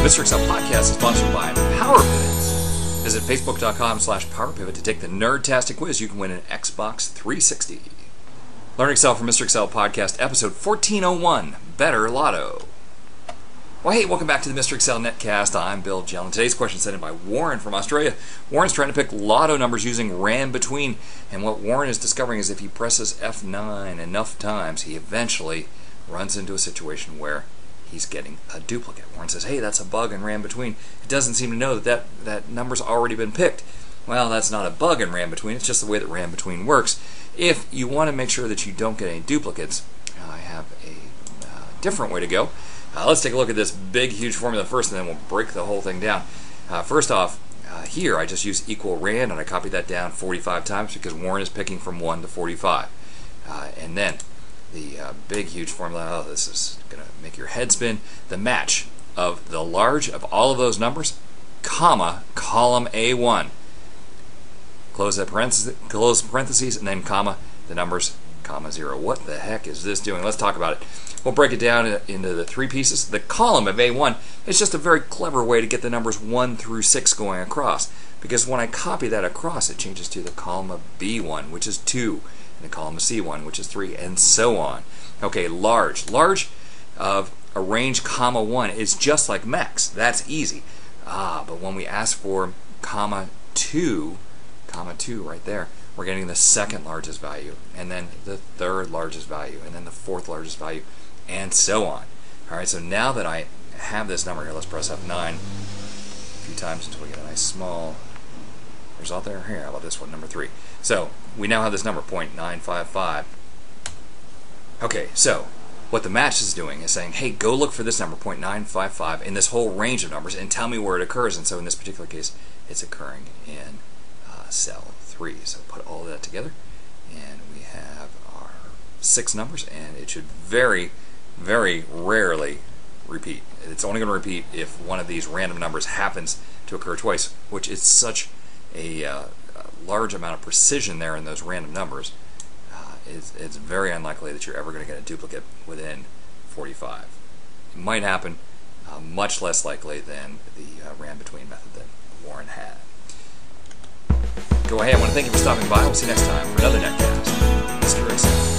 Mr. Excel podcast is sponsored by Power PowerPivot. Visit facebook.com slash PowerPivot to take the Nerdtastic quiz. You can win an Xbox 360. Learn Excel from Mr. Excel podcast, episode 1401, Better Lotto. Well, hey, welcome back to the Mr. Excel Netcast. I'm Bill Jelen. Today's question sent in by Warren from Australia. Warren's trying to pick lotto numbers using RANDBETWEEN, and what Warren is discovering is if he presses F9 enough times, he eventually runs into a situation where he's getting a duplicate. Warren says, hey, that's a bug in RANDBETWEEN. It doesn't seem to know that, that that number's already been picked. Well, that's not a bug in RANDBETWEEN, it's just the way that RANDBETWEEN works. If you want to make sure that you don't get any duplicates, I have a uh, different way to go. Uh, let's take a look at this big, huge formula first, and then we'll break the whole thing down. Uh, first off, uh, here I just use equal rand and I copy that down 45 times because Warren is picking from 1 to 45. Uh, and then the uh, big, huge formula. Oh, this is going to make your head spin. The match of the large of all of those numbers, comma, column A1. Close that parenthesis, close parentheses, and then comma, the numbers, comma 0. What the heck is this doing? Let's talk about it. We'll break it down into the three pieces. The column of A1 is just a very clever way to get the numbers 1 through 6 going across. Because when I copy that across, it changes to the column of B1, which is 2 and the column of C1, which is 3, and so on. Okay, large. Large of a range comma 1 is just like max. That's easy. Ah, but when we ask for comma 2, comma 2 right there, we're getting the second largest value, and then the third largest value, and then the fourth largest value, and so on. All right, so now that I have this number here, let's press F9 a few times until we get a nice small result there. Here, how about this one, number 3. So we now have this number, 0.955. Okay, so what the match is doing is saying, hey, go look for this number, 0.955, in this whole range of numbers and tell me where it occurs. And so in this particular case, it's occurring in uh, cell 3. So put all that together, and we have our six numbers, and it should very, very rarely repeat. It's only going to repeat if one of these random numbers happens to occur twice, which is such a, uh, a large amount of precision there in those random numbers, uh, it's, it's very unlikely that you're ever going to get a duplicate within 45. It might happen, uh, much less likely than the uh, RANDBETWEEN method that Warren had. Go ahead. I want to thank you for stopping by. We'll see you next time for another Netcast. Mr. Excel.